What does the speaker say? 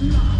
No.